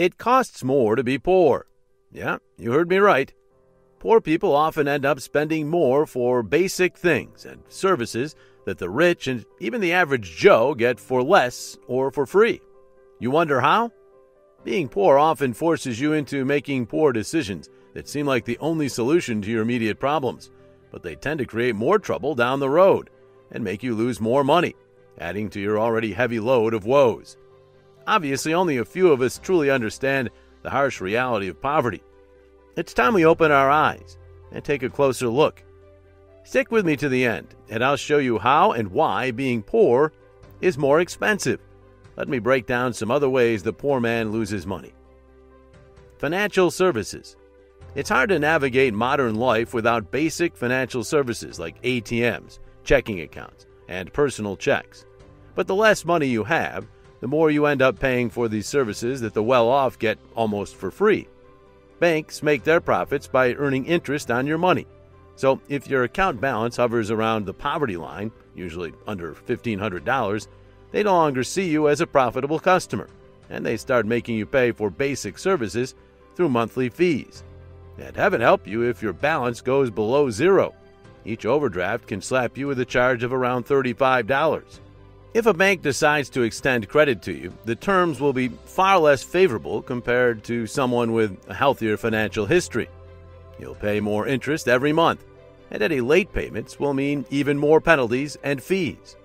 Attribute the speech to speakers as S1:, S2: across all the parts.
S1: It costs more to be poor. Yeah, you heard me right. Poor people often end up spending more for basic things and services that the rich and even the average Joe get for less or for free. You wonder how? Being poor often forces you into making poor decisions that seem like the only solution to your immediate problems, but they tend to create more trouble down the road and make you lose more money, adding to your already heavy load of woes. Obviously, only a few of us truly understand the harsh reality of poverty. It's time we open our eyes and take a closer look. Stick with me to the end, and I'll show you how and why being poor is more expensive. Let me break down some other ways the poor man loses money. Financial services. It's hard to navigate modern life without basic financial services like ATMs, checking accounts, and personal checks. But the less money you have, the more you end up paying for these services that the well off get almost for free. Banks make their profits by earning interest on your money. So if your account balance hovers around the poverty line, usually under $1,500, they no longer see you as a profitable customer, and they start making you pay for basic services through monthly fees. And heaven help you if your balance goes below zero. Each overdraft can slap you with a charge of around $35. If a bank decides to extend credit to you, the terms will be far less favorable compared to someone with a healthier financial history. You'll pay more interest every month, and any late payments will mean even more penalties and fees.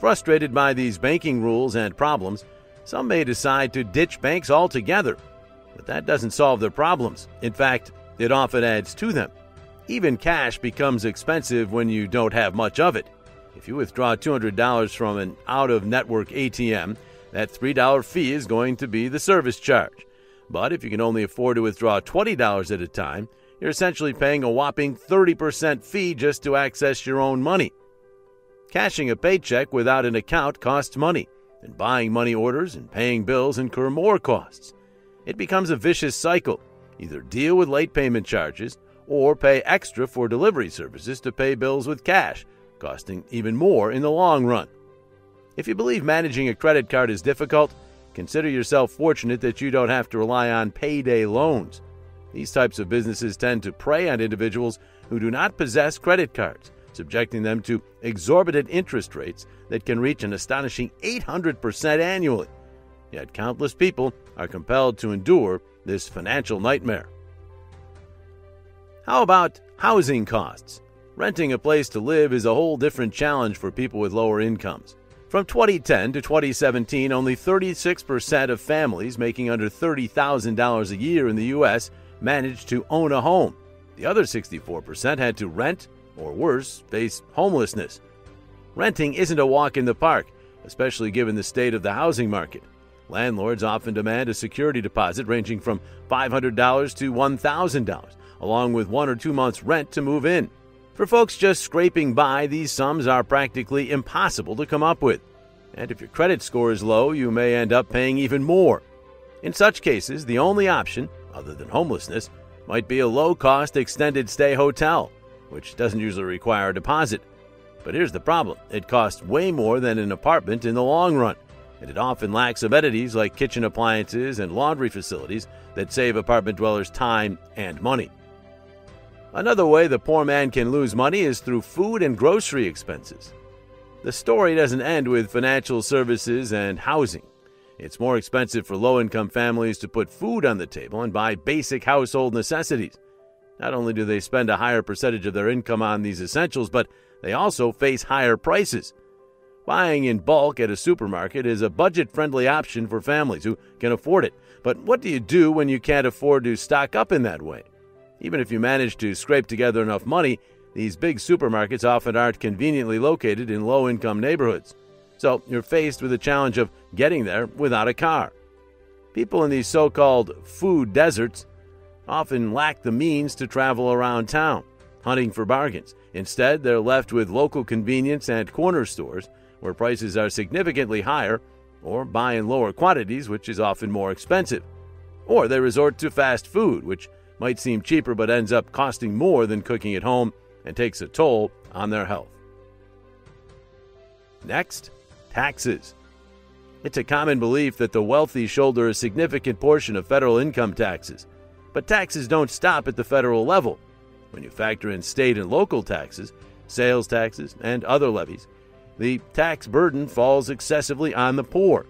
S1: Frustrated by these banking rules and problems, some may decide to ditch banks altogether, but that doesn't solve their problems. In fact, it often adds to them. Even cash becomes expensive when you don't have much of it. If you withdraw $200 from an out of network ATM, that $3 fee is going to be the service charge. But if you can only afford to withdraw $20 at a time, you're essentially paying a whopping 30% fee just to access your own money. Cashing a paycheck without an account costs money, and buying money orders and paying bills incur more costs. It becomes a vicious cycle. Either deal with late payment charges or pay extra for delivery services to pay bills with cash costing even more in the long run. If you believe managing a credit card is difficult, consider yourself fortunate that you don't have to rely on payday loans. These types of businesses tend to prey on individuals who do not possess credit cards, subjecting them to exorbitant interest rates that can reach an astonishing 800% annually. Yet countless people are compelled to endure this financial nightmare. How about housing costs? Renting a place to live is a whole different challenge for people with lower incomes. From 2010 to 2017, only 36% of families making under $30,000 a year in the U.S. managed to own a home. The other 64% had to rent, or worse, face homelessness. Renting isn't a walk in the park, especially given the state of the housing market. Landlords often demand a security deposit ranging from $500 to $1,000, along with one or two months' rent to move in. For folks just scraping by, these sums are practically impossible to come up with. And if your credit score is low, you may end up paying even more. In such cases, the only option, other than homelessness, might be a low cost extended stay hotel, which doesn't usually require a deposit. But here's the problem it costs way more than an apartment in the long run, and it often lacks amenities like kitchen appliances and laundry facilities that save apartment dwellers time and money. Another way the poor man can lose money is through food and grocery expenses. The story doesn't end with financial services and housing. It's more expensive for low income families to put food on the table and buy basic household necessities. Not only do they spend a higher percentage of their income on these essentials, but they also face higher prices. Buying in bulk at a supermarket is a budget friendly option for families who can afford it. But what do you do when you can't afford to stock up in that way? Even if you manage to scrape together enough money, these big supermarkets often aren't conveniently located in low income neighborhoods. So you're faced with the challenge of getting there without a car. People in these so called food deserts often lack the means to travel around town, hunting for bargains. Instead, they're left with local convenience and corner stores where prices are significantly higher, or buy in lower quantities, which is often more expensive. Or they resort to fast food, which might seem cheaper but ends up costing more than cooking at home and takes a toll on their health. Next, taxes. It's a common belief that the wealthy shoulder a significant portion of federal income taxes. But taxes don't stop at the federal level. When you factor in state and local taxes, sales taxes, and other levies, the tax burden falls excessively on the poor.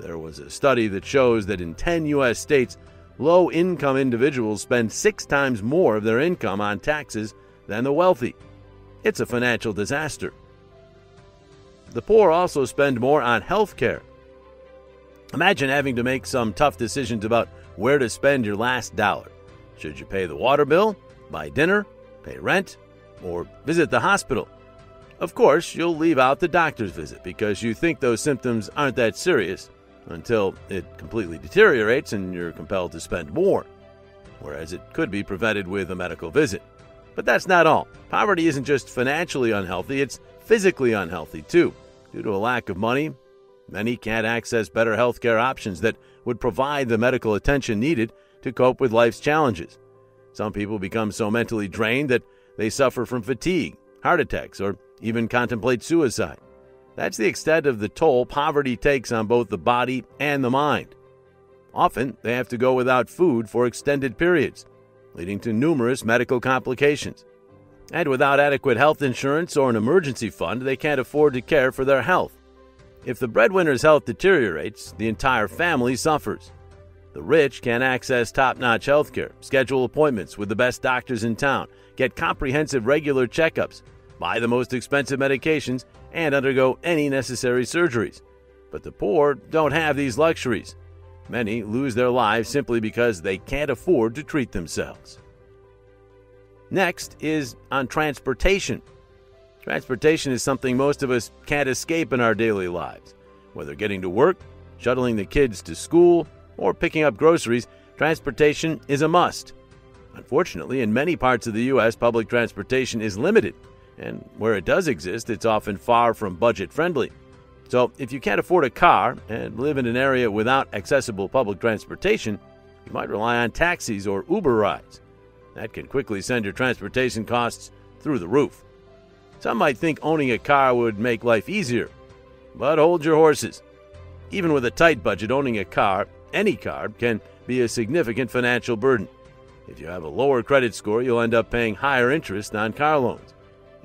S1: There was a study that shows that in 10 U.S. states, low income individuals spend six times more of their income on taxes than the wealthy. It's a financial disaster. The poor also spend more on health care. Imagine having to make some tough decisions about where to spend your last dollar. Should you pay the water bill, buy dinner, pay rent, or visit the hospital? Of course, you'll leave out the doctor's visit because you think those symptoms aren't that serious until it completely deteriorates and you're compelled to spend more, whereas it could be prevented with a medical visit. But that's not all. Poverty isn't just financially unhealthy, it's physically unhealthy too. Due to a lack of money, many can't access better health care options that would provide the medical attention needed to cope with life's challenges. Some people become so mentally drained that they suffer from fatigue, heart attacks, or even contemplate suicide. That's the extent of the toll poverty takes on both the body and the mind. Often, they have to go without food for extended periods, leading to numerous medical complications. And without adequate health insurance or an emergency fund, they can't afford to care for their health. If the breadwinner's health deteriorates, the entire family suffers. The rich can access top notch health care, schedule appointments with the best doctors in town, get comprehensive regular checkups, buy the most expensive medications, and undergo any necessary surgeries. But the poor don't have these luxuries. Many lose their lives simply because they can't afford to treat themselves. Next is on transportation. Transportation is something most of us can't escape in our daily lives. Whether getting to work, shuttling the kids to school, or picking up groceries, transportation is a must. Unfortunately, in many parts of the U.S., public transportation is limited and where it does exist, it's often far from budget friendly. So, if you can't afford a car and live in an area without accessible public transportation, you might rely on taxis or Uber rides. That can quickly send your transportation costs through the roof. Some might think owning a car would make life easier, but hold your horses. Even with a tight budget, owning a car, any car, can be a significant financial burden. If you have a lower credit score, you'll end up paying higher interest on car loans.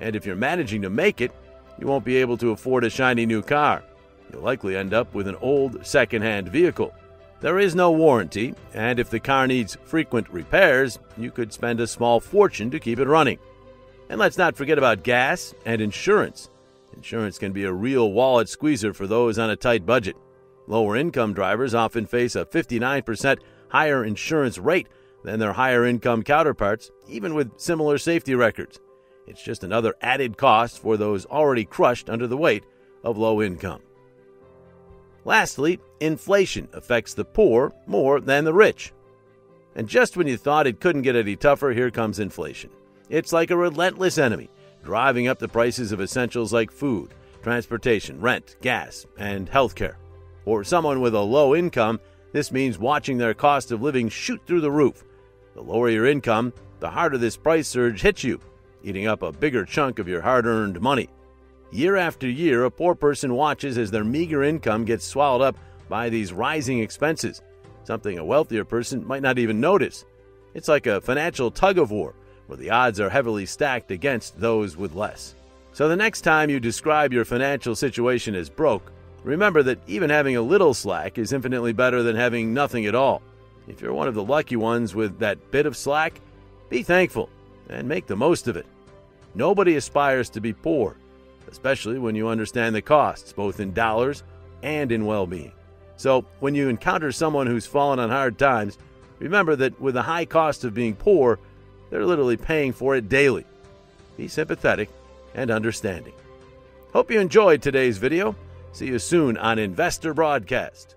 S1: And if you're managing to make it, you won't be able to afford a shiny new car. You'll likely end up with an old second-hand vehicle. There is no warranty, and if the car needs frequent repairs, you could spend a small fortune to keep it running. And let's not forget about gas and insurance. Insurance can be a real wallet squeezer for those on a tight budget. Lower income drivers often face a 59% higher insurance rate than their higher income counterparts, even with similar safety records. It's just another added cost for those already crushed under the weight of low income. Lastly, inflation affects the poor more than the rich. And just when you thought it couldn't get any tougher, here comes inflation. It's like a relentless enemy, driving up the prices of essentials like food, transportation, rent, gas, and healthcare. For someone with a low income, this means watching their cost of living shoot through the roof. The lower your income, the harder this price surge hits you eating up a bigger chunk of your hard earned money. Year after year, a poor person watches as their meager income gets swallowed up by these rising expenses, something a wealthier person might not even notice. It's like a financial tug of war, where the odds are heavily stacked against those with less. So the next time you describe your financial situation as broke, remember that even having a little slack is infinitely better than having nothing at all. If you're one of the lucky ones with that bit of slack, be thankful and make the most of it. Nobody aspires to be poor, especially when you understand the costs, both in dollars and in well being. So, when you encounter someone who's fallen on hard times, remember that with the high cost of being poor, they're literally paying for it daily. Be sympathetic and understanding. Hope you enjoyed today's video. See you soon on Investor Broadcast.